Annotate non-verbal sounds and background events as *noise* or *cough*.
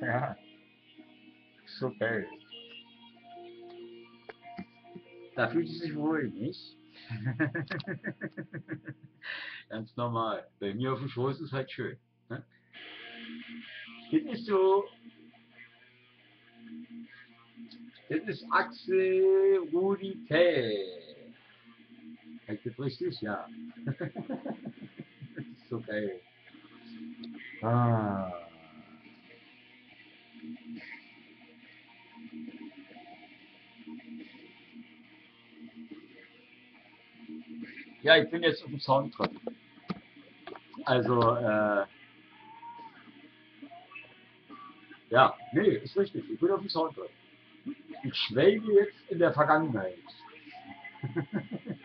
Ja. So geil. Da fühlt es sich wohl, nicht? *laughs* Ganz normal. Bei mir auf dem Schoß ist halt schön. Ne? Das ist so. Das ist Axel Rudi Tell. Heißt das richtig? Ja. *laughs* das ist so geil. Ah. Ja, ich bin jetzt auf dem Soundtrack. Also, äh, ja, nee, ist richtig. Ich bin auf dem Soundtrack. Ich schwelge jetzt in der Vergangenheit. *laughs*